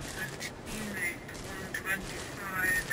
Unit 125.